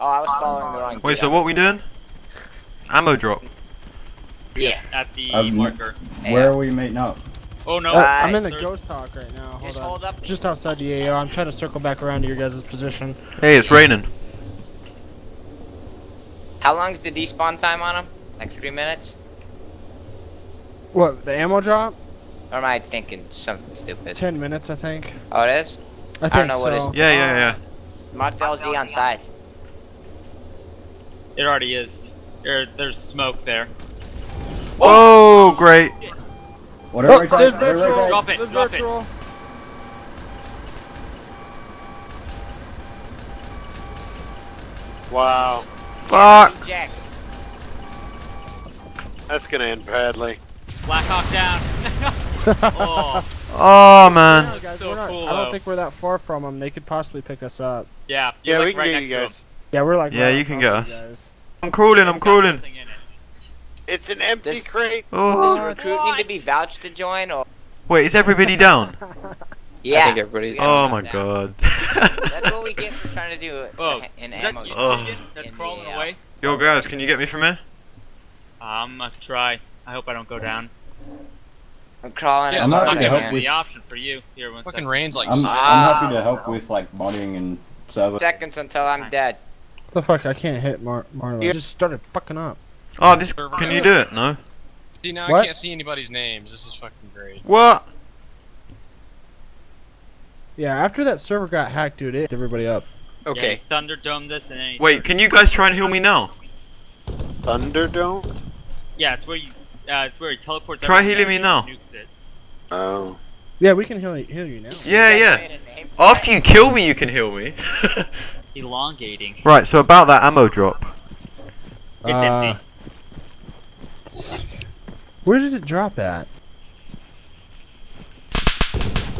Oh, I was following the wrong. Wait, so what we doing? Ammo drop. Yeah. At the Um, marker. Where are we meeting up? Oh no. Uh, I'm in the ghost hawk right now. Hold Just on. hold up. Just outside the AO. I'm trying to circle back around to your guys' position. Hey, it's raining. How long is the despawn time on them? Like three minutes? What? The ammo drop? Or am I thinking something stupid? Ten minutes, I think. Oh, it is. I think don't know so. what is- Yeah, yeah, yeah. Mark the LZ on side. It already is. There, there's smoke there. Oh, great. Whatever Oh, right there's there, right virtual. Drop it, There's drop it. Wow, Fuck. Eject. that's gonna end badly. Black Hawk down. oh, Oh, man. Yeah, guys, So we're not, cool, I don't though. think we're that far from them. They could possibly pick us up. yeah. Yeah, you're, we can right get next you to guys. Yeah, we're like. Yeah, right you can top get us. guys. I'm crawling, I'm It's crawling. nothing in it. It's an empty This- crate. Does Oh. the recruit need to be vouched to join, or? Wait, is everybody down? Yeah. everybody's- Oh Yeah. my god. That's what we get for trying to do Oh, an is that ammo. you, Oh. Tegan, that's In the, crawling uh, away? Yo, guys, can you get me from here? I'm gonna try. I hope I don't go down. I'm crawling. Yeah, I'm far happy as to help with- The option for you. Here, one Fucking rain's like I'm. I'm happy to help with like modding and server. Seconds until I'm dead. What the fuck? I can't hit Mar Marlon. Yeah. It just started fucking up. Oh, this. Can you do it? No. See now What? I can't see anybody's names. This is fucking great. What? Yeah, after that server got hacked, dude, it hit everybody up. Okay. you Thunderdome this and then. Wait, can you guys try and heal me now? Thunderdome. Yeah, it's where you. Uh, it's where he teleports. Try healing me now. Oh. Yeah, we can heal, heal you now. Yeah, yeah. made a name for After you kill me, you can heal me. Elongating. right, so about that ammo drop. It's Uh, empty. Where did it drop at?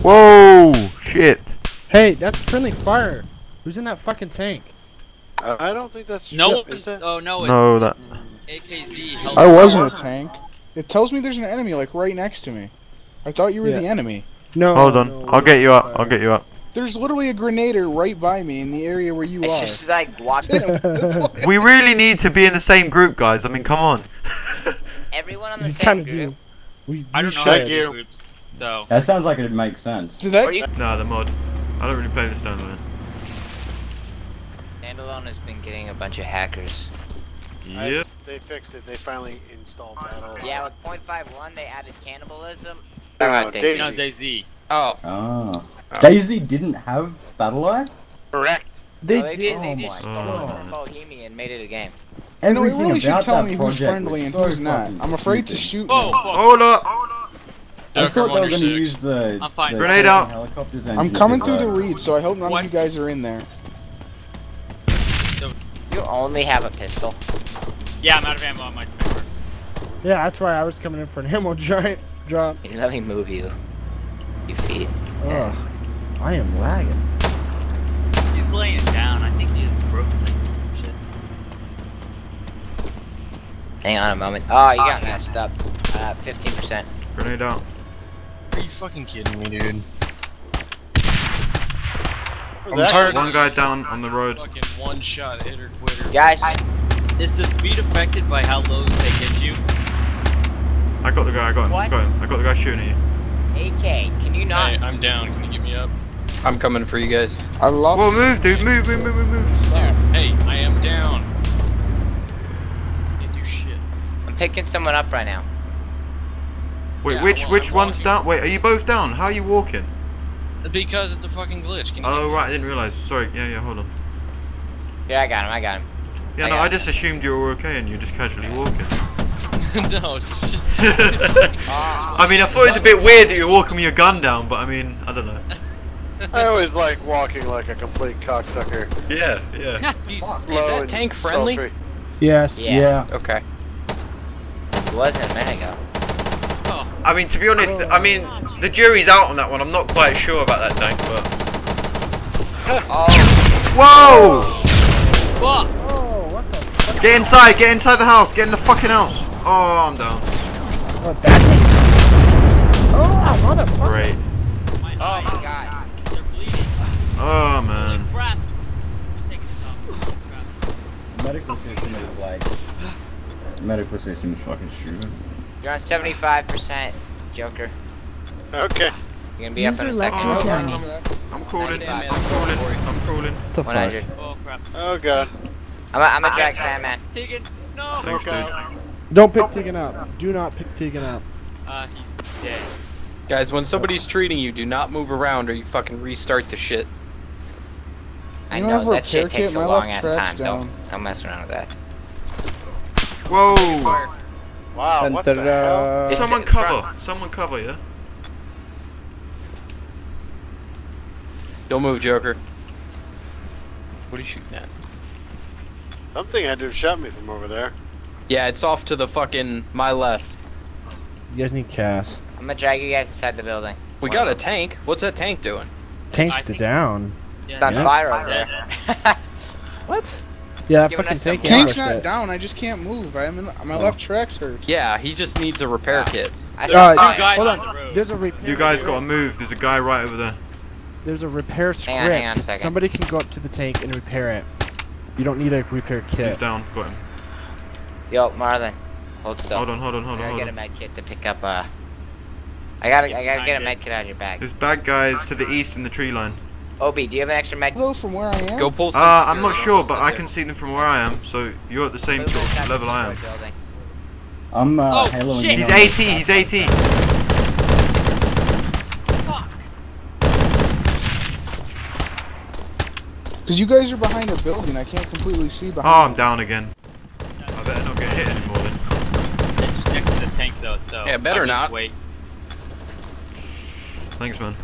Whoa, shit. Hey, that's friendly fire. Who's in that fucking tank? Uh, I don't think that's No one. Is that? Oh no. No, that. AKZ. I was in a tank. It tells me there's an enemy like right next to me. I thought you were Yeah. the enemy. No. Hold on, no, I'll get you up. I'll get you up. There's literally a grenader right by me in the area where you It's are. just like walk. Yeah, We really need to be in the same group, guys. I mean, come on. Everyone on the You same group. do. We, I we don't know. should. How you. do groups, So. That sounds like it makes sense. Did Or that? you Nah, the mod. I don't really play the standalone. Standalone has been getting a bunch of hackers. I- Yep. They fixed it. They finally installed battle. Yeah, with .51 they added cannibalism. No, no, DayZ. No, DayZ. DayZ. Oh, Ah. DayZ didn't have BattlEye? Correct. They Oh, they did. did. They Oh just my stole it from Bohemia and made it a game. No, it Everything really should about tell that me who's project friendly and so who's not. I'm afraid to shoot. Whoa, whoa. Hold up. I thought they were going to Six. use the, I'm fine. the Grenade out. helicopters I'm coming through the go. reed, so I hope none What? of you guys are in there. You only have a pistol. Yeah, I'm out of ammo on my sniper. Yeah, that's why I was coming in for an ammo giant drop. Let me move you. You feet. Ugh. I am lagging. He's laying down. I think he's broken. Like, shit. Hang on a moment. Oh, you got messed up. Uh, 15%. Grenade out. are you fucking kidding me, dude? I'm That- tired One guy down on the road. fucking one shot hitter quitter. Guys, Is the speed affected by how low they hit you? I got the guy. I got him. What? Got him. I got the guy shooting at you. AK, can you not? Hey, I'm down. Can you get me up? I'm coming for you guys. I love. Whoa, move, dude. Move, move, move, move, move. Dude, hey, I am down. Can't do shit. I'm picking someone up right now. Wait, Yeah, which well, which I'm one's walking. down? Wait, are you both down? How are you walking? Because it's a fucking glitch. Can you Oh right, I didn't realize. Sorry. Yeah, yeah. Hold on. Yeah, I got him, I got him. Yeah, I no, I it. just assumed you were okay and you're just casually walking. no, Ah, I mean, I thought it was a bit weird that you're walking with your gun down, but I mean, I don't know. I always like walking like a complete cocksucker. Yeah, yeah. Slow that tank friendly? sultry. Yes. Yeah. Yeah. Okay. it wasn't a minute ago. I mean, to be honest, I mean, the jury's out on that one. I'm not quite sure about that tank, but. Oh, Whoa! Fuck! Oh, what the? Get inside, get inside the house, get in the fucking house. Oh, I'm down. What that thing? Oh, motherfucker. Great. My oh my god. they're bleeding. Oh, man. Crap! I'm taking this off. Crap. medical system is like medical system is fucking shooting. You're on 75%, Joker. Okay. You're gonna be up in a second. Oh, I'm, I'm crawling. I'm cooling. I'm cooling. The fuck? 100. Oh crap. Oh god. I'm a, I'm a drag Sandman. Tegan, no. Thanks, dude. Don't pick Tegan up. Do not pick Tegan up. Uh, he's dead. Guys, when somebody's treating you, do not move around or you fucking restart the shit. I You know that shit takes a long ass track's time. Don't don't mess around with that. Whoa! Wow, what the hell? Da-da-da. Someone cover. Someone cover, yeah? Don't move, Joker. What are you shooting at? Something had to have shot me from over there. Yeah, it's off to the fucking my left. You guys need Cass. I'm gonna drag you guys inside the building. We got a tank. What's that tank doing? Tank's I the think- down. It's on Yeah. fire over there. What? Yeah, that Giving fucking us some tank Tank's not it. down. I just can't move. I'm in, my Oh. left track's hurt. Yeah, he just needs a repair Wow. kit. I saw Uh, fire. guys hold on on. the. There's a repair. You guys gotta move. There's a guy right over there. There's a repair script. Hang on, hang on a second. Somebody can go up to the tank and repair it. You don't need a repair He's kit. down. Got him. Yo, Marlon, hold still. Hold on, hold on, hold on, I gotta hold get a med kit to pick up. Uh, I gotta, I gotta get a med kit out of your bag. There's bad guys to the east in the tree line. Obi, do you have an extra med? Hello from where I am. Go pull Uh, I'm not sure, but I can see them from where I am. So you're at the same sort of level I am. destroyed building. I'm uh, Oh, haloing shit. He's on 80. He's 80. Because you guys are behind a building. I can't completely see Oh. I'm down again. I better not get hit anymore then. They're just next to the tank though, so. Yeah, better I'll not. Wait. Thanks, man.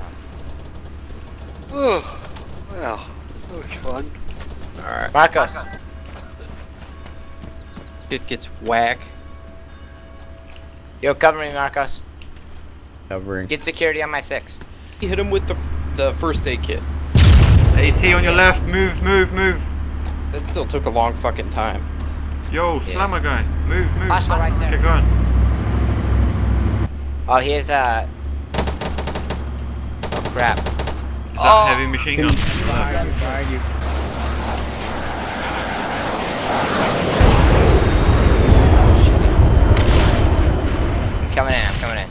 Oh, well, that was fun. Alright. Marcos, It gets whack. yo, cover me, Marcos. covering. Get security on my six. Hit him with the the first aid kit. AT on your left. Move, move, move. That still took a long fucking time. Yo, slammer guy. Move, move. Hostile right there. Get going. Oh, here's uh. Oh crap. Is that Oh. heavy machine gun? I'm coming in. I'm coming in.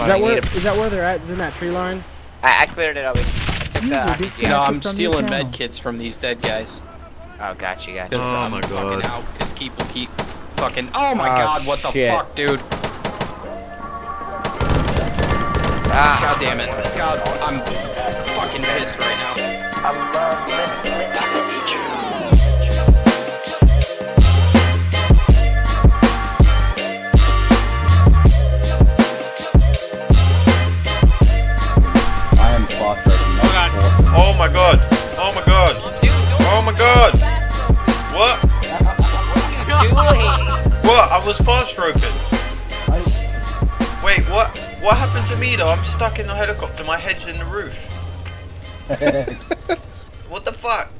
Is that we where? need a- Is that where they're at? Is in that tree line? I, I cleared it, Obi. I took the User RPG. disconnected. No, I'm stealing channel. med kits from these dead guys. Oh, got you, got 'Cause you. Oh I'm my fucking God. out because people keep fucking. Oh my Ah, god, what the fuck, dude? Ah, God damn it. God, I'm fucking pissed right now. I was fast roping. Wait, what? What happened to me though? I'm stuck in the helicopter. My head's in the roof. What the fuck?